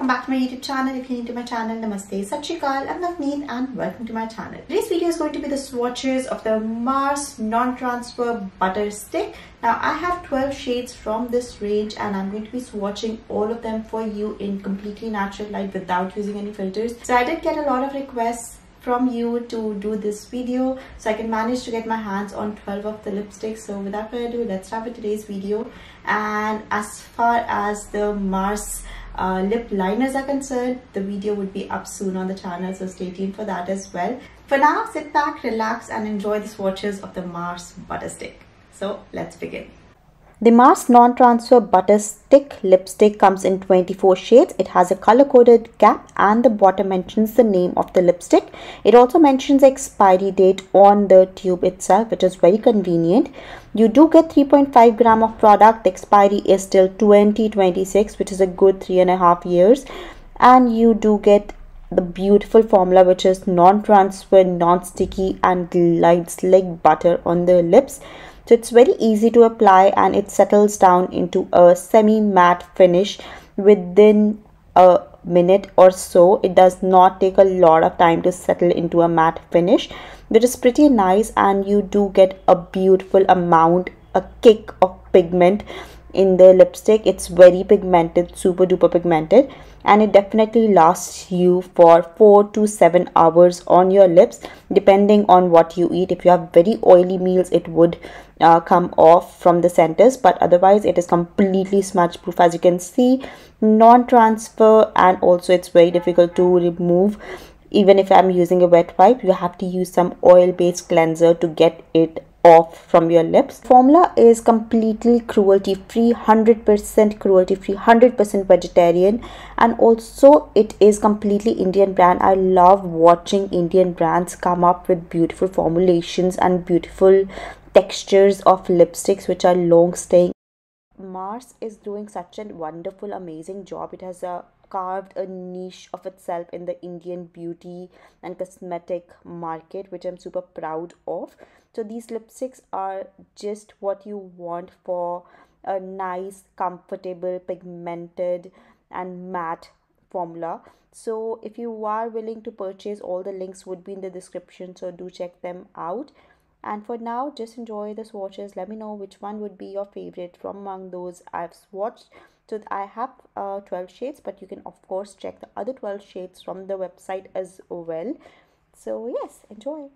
welcome back to my YouTube channel. If you're new to my channel, Namaste, Sat I'm Navneet and welcome to my channel. Today's video is going to be the swatches of the Mars Non-Transfer Butter Stick. Now I have 12 shades from this range and I'm going to be swatching all of them for you in completely natural light without using any filters. So I did get a lot of requests from you to do this video so I can manage to get my hands on 12 of the lipsticks so without further ado let's start with today's video and as far as the Mars uh, lip liners are concerned the video would be up soon on the channel so stay tuned for that as well. For now sit back relax and enjoy the swatches of the Mars butter stick. So let's begin the Mars Non-Transfer Butter Stick lipstick comes in 24 shades. It has a color-coded cap and the bottom mentions the name of the lipstick. It also mentions the expiry date on the tube itself, which is very convenient. You do get 3.5 gram of product. The expiry is till 2026, which is a good three and a half years. And you do get the beautiful formula which is non-transfer, non-sticky and glides like butter on the lips so it's very easy to apply and it settles down into a semi matte finish within a minute or so. It does not take a lot of time to settle into a matte finish which is pretty nice and you do get a beautiful amount a kick of pigment in the lipstick. It's very pigmented super duper pigmented and it definitely lasts you for 4 to 7 hours on your lips depending on what you eat. If you have very oily meals it would uh, come off from the centers but otherwise it is completely smudge proof. As you can see non-transfer and also it's very difficult to remove. Even if i'm using a wet wipe you have to use some oil based cleanser to get it off from your lips. Formula is completely cruelty free 100% cruelty free 100% vegetarian. And also it is completely indian brand. I love watching indian brands come up with beautiful formulations and beautiful textures of lipsticks which are long staying mars is doing such a wonderful amazing job. It has a carved a niche of itself in the Indian beauty and cosmetic market, which I'm super proud of. So these lipsticks are just what you want for a nice, comfortable, pigmented and matte formula. So if you are willing to purchase, all the links would be in the description. So do check them out. And for now, just enjoy the swatches. Let me know which one would be your favorite from among those I've swatched so i have uh, 12 shades but you can of course check the other 12 shades from the website as well. So yes enjoy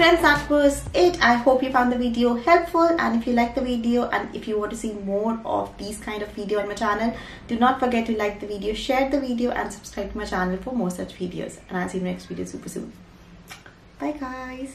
friends that was it. I hope you found the video helpful. And if you like the video and if you want to see more of these kind of video on my channel do not forget to like the video share the video and subscribe to my channel for more such videos. And i'll see you next video super soon. Bye guys